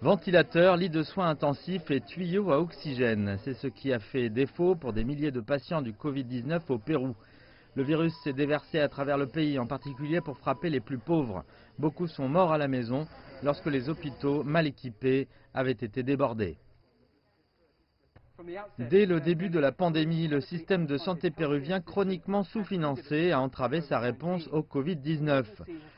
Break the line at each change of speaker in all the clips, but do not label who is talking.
Ventilateurs, lits de soins intensifs et tuyaux à oxygène, c'est ce qui a fait défaut pour des milliers de patients du Covid-19 au Pérou. Le virus s'est déversé à travers le pays, en particulier pour frapper les plus pauvres. Beaucoup sont morts à la maison lorsque les hôpitaux, mal équipés, avaient été débordés. Dès le début de la pandémie, le système de santé péruvien chroniquement sous-financé a entravé sa réponse au Covid-19.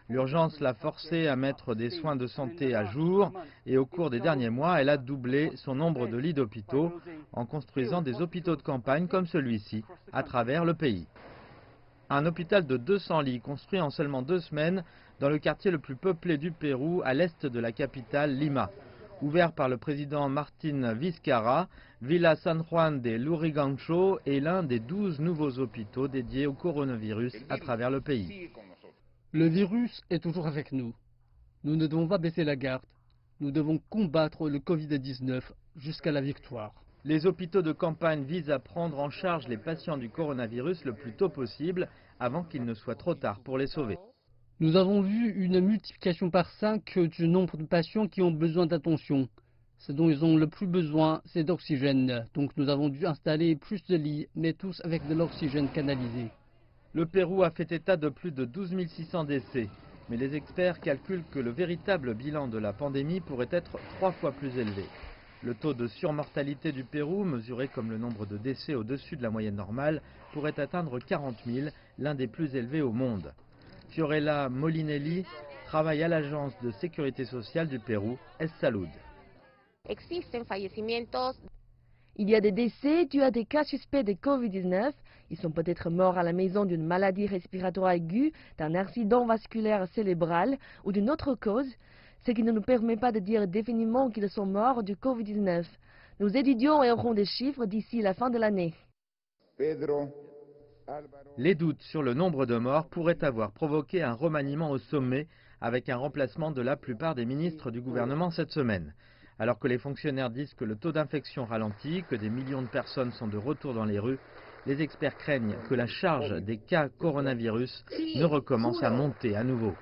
L'urgence l'a forcé à mettre des soins de santé à jour et au cours des derniers mois, elle a doublé son nombre de lits d'hôpitaux en construisant des hôpitaux de campagne comme celui-ci à travers le pays. Un hôpital de 200 lits construit en seulement deux semaines dans le quartier le plus peuplé du Pérou à l'est de la capitale Lima. Ouvert par le président Martin Vizcarra, Villa San Juan de Lurigancho est l'un des 12 nouveaux hôpitaux dédiés au coronavirus à travers le pays.
Le virus est toujours avec nous. Nous ne devons pas baisser la garde. Nous devons combattre le Covid-19 jusqu'à la victoire.
Les hôpitaux de campagne visent à prendre en charge les patients du coronavirus le plus tôt possible avant qu'il ne soit trop tard pour les sauver.
Nous avons vu une multiplication par 5 du nombre de patients qui ont besoin d'attention. Ce dont ils ont le plus besoin, c'est d'oxygène. Donc nous avons dû installer plus de lits, mais tous avec de l'oxygène canalisé.
Le Pérou a fait état de plus de 12 600 décès. Mais les experts calculent que le véritable bilan de la pandémie pourrait être trois fois plus élevé. Le taux de surmortalité du Pérou, mesuré comme le nombre de décès au-dessus de la moyenne normale, pourrait atteindre 40 000, l'un des plus élevés au monde. Fiorella Molinelli travaille à l'agence de sécurité sociale du Pérou, Es Salud.
Il y a des décès dus à des cas suspects de Covid-19. Ils sont peut-être morts à la maison d'une maladie respiratoire aiguë, d'un accident vasculaire cérébral ou d'une autre cause, ce qui ne nous permet pas de dire définitivement qu'ils sont morts du Covid-19. Nous étudions et aurons des chiffres d'ici la fin de l'année.
Les doutes sur le nombre de morts pourraient avoir provoqué un remaniement au sommet avec un remplacement de la plupart des ministres du gouvernement cette semaine. Alors que les fonctionnaires disent que le taux d'infection ralentit, que des millions de personnes sont de retour dans les rues, les experts craignent que la charge des cas coronavirus ne recommence à monter à nouveau.